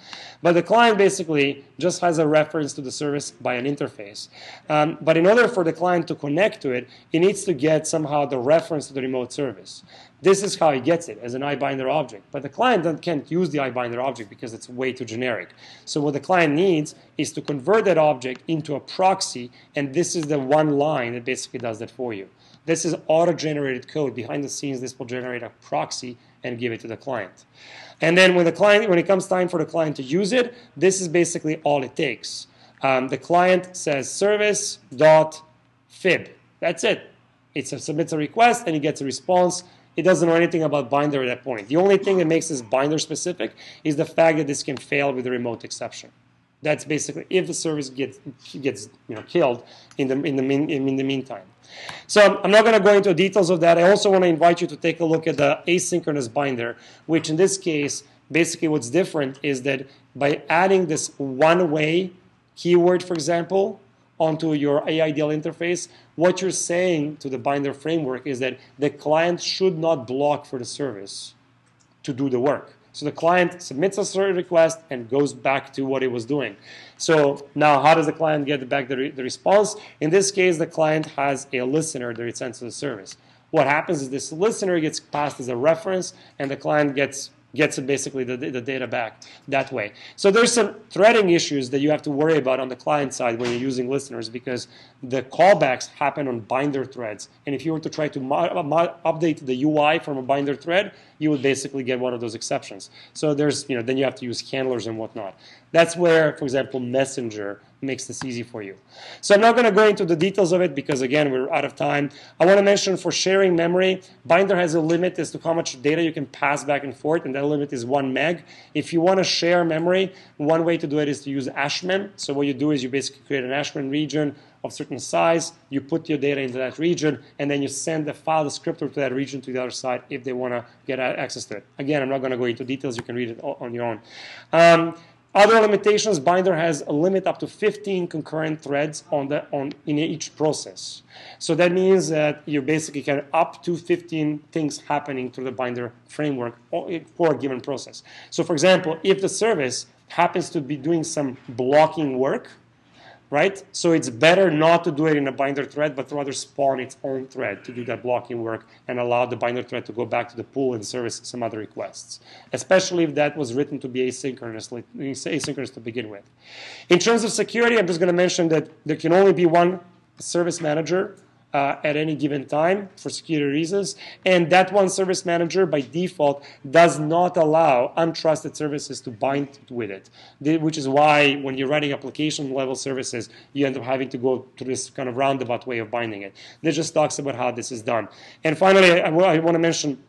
But the client basically just has a reference to the service by an interface. Um, but in order for the client to connect to it, it needs to get somehow the reference to the remote service. This is how he gets it as an iBinder object. But the client then can't use the iBinder object because it's way too generic. So what the client needs is to convert that object into a proxy, and this is the one line that basically does that for you. This is auto-generated code. Behind the scenes, this will generate a proxy and give it to the client. And then when the client, when it comes time for the client to use it, this is basically all it takes. Um, the client says service dot fib. That's it. It submits a request and it gets a response. It doesn't know anything about binder at that point. The only thing that makes this binder specific is the fact that this can fail with a remote exception. That's basically if the service gets gets you know killed in the in the mean, in the meantime. So I'm not going to go into details of that. I also want to invite you to take a look at the asynchronous binder, which in this case, basically what's different is that by adding this one-way keyword, for example, onto your AIDL interface, what you're saying to the binder framework is that the client should not block for the service to do the work. So the client submits a service request and goes back to what it was doing. So now how does the client get back the, re the response? In this case, the client has a listener that it sends to the service. What happens is this listener gets passed as a reference and the client gets gets basically the, the data back that way. So there's some threading issues that you have to worry about on the client side when you're using listeners because the callbacks happen on binder threads. And if you were to try to mo- mo- update the UI from a binder thread, you would basically get one of those exceptions. So there's, you know, then you have to use handlers and whatnot. That's where, for example, Messenger makes this easy for you. So I'm not going to go into the details of it because again we're out of time. I want to mention for sharing memory, Binder has a limit as to how much data you can pass back and forth, and that limit is one meg. If you want to share memory, one way to do it is to use ashmem. So what you do is you basically create an ashmem region of certain size, you put your data into that region, and then you send the file descriptor to that region to the other side if they want to get access to it. Again, I'm not going to go into details. You can read it on your own. Um, other limitations, Binder has a limit up to 15 concurrent threads on the, on, in each process. So that means that you basically can up to 15 things happening through the Binder framework for a given process. So for example, if the service happens to be doing some blocking work, right? So it's better not to do it in a binder thread, but rather spawn its own thread to do that blocking work and allow the binder thread to go back to the pool and service some other requests, especially if that was written to be asynchronously, asynchronous to begin with. In terms of security, I'm just going to mention that there can only be one service manager uh, at any given time for security reasons. And that one service manager by default does not allow untrusted services to bind with it, which is why when you're writing application level services, you end up having to go through this kind of roundabout way of binding it. This just talks about how this is done. And finally, I, I want to mention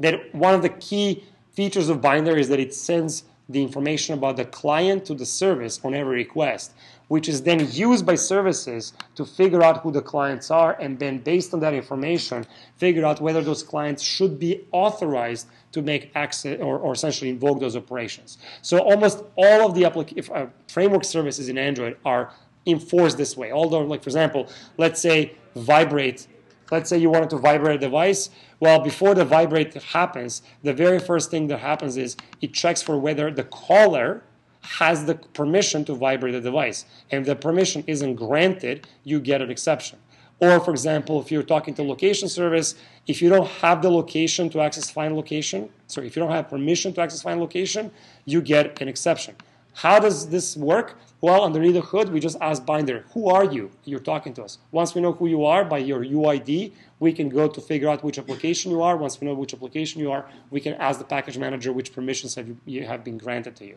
that one of the key features of Binder is that it sends the information about the client to the service on every request which is then used by services to figure out who the clients are, and then based on that information, figure out whether those clients should be authorized to make access or, or essentially invoke those operations. So almost all of the applic- uh, framework services in Android are enforced this way. Although, like for example, let's say vibrate. Let's say you wanted to vibrate a device. Well, before the vibrate happens, the very first thing that happens is it checks for whether the caller has the permission to vibrate the device. And if the permission isn't granted, you get an exception. Or, for example, if you're talking to location service, if you don't have the location to access fine location, so if you don't have permission to access fine location, you get an exception. How does this work? Well, underneath the hood, we just ask Binder, who are you? You're talking to us. Once we know who you are by your UID, we can go to figure out which application you are. Once we know which application you are, we can ask the package manager which permissions have, you, have been granted to you.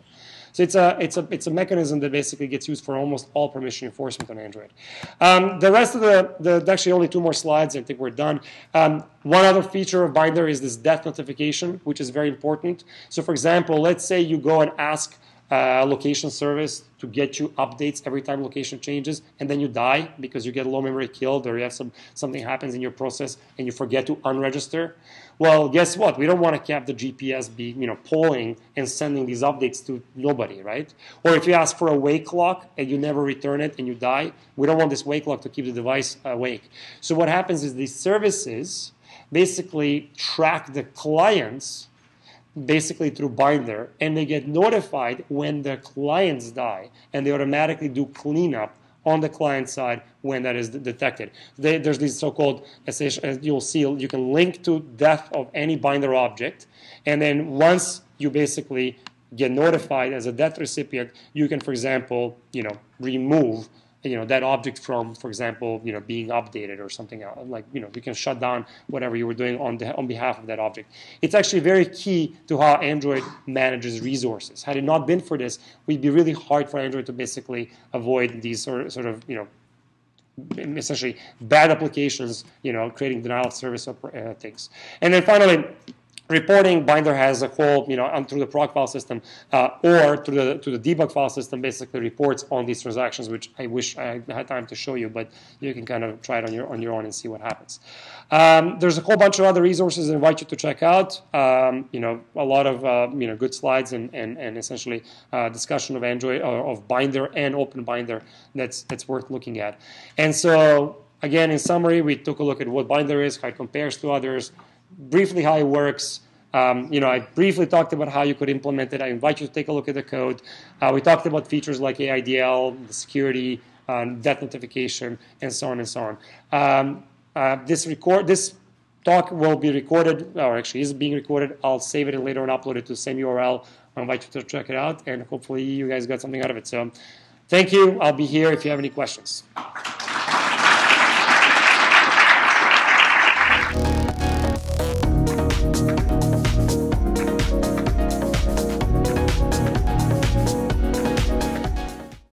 So it's a, it's, a, it's a mechanism that basically gets used for almost all permission enforcement on Android. Um, the rest of the, the, actually only two more slides, I think we're done. Um, one other feature of Binder is this death notification, which is very important. So for example, let's say you go and ask uh, location service to get you updates every time location changes, and then you die because you get low memory killed or you have some something happens in your process and you forget to unregister. Well, guess what? We don't want to have the GPS be you know polling and sending these updates to nobody, right? Or if you ask for a wake lock and you never return it and you die, we don't want this wake lock to keep the device awake. So what happens is these services basically track the clients basically through binder and they get notified when the clients die and they automatically do cleanup on the client side when that is detected. They, there's these so-called, as uh, you'll see, you can link to death of any binder object, and then once you basically get notified as a death recipient, you can, for example, you know, remove you know that object from, for example, you know being updated or something else. Like you know you can shut down whatever you were doing on the, on behalf of that object. It's actually very key to how Android manages resources. Had it not been for this, we'd be really hard for Android to basically avoid these sort of, sort of you know essentially bad applications, you know, creating denial of service uh, things. And then finally, reporting, Binder has a whole, you know, um, through the proc file system uh, or through the to the debug file system, basically reports on these transactions, which I wish I had time to show you, but you can kind of try it on your on your own and see what happens. Um, there's a whole bunch of other resources I invite you to check out. Um, you know, a lot of uh, you know good slides and and, and essentially uh, discussion of Android of Binder and Open Binder that's that's worth looking at. And so again, in summary, we took a look at what Binder is, how it compares to others, briefly how it works. Um, you know, I briefly talked about how you could implement it. I invite you to take a look at the code. Uh, we talked about features like AIDL, the security, um, death notification, and so on and so on. Um, uh, this record, this talk will be recorded, or actually is being recorded. I'll save it and later on upload it to the same URL. I invite you to check it out, and hopefully you guys got something out of it. So, thank you. I'll be here if you have any questions.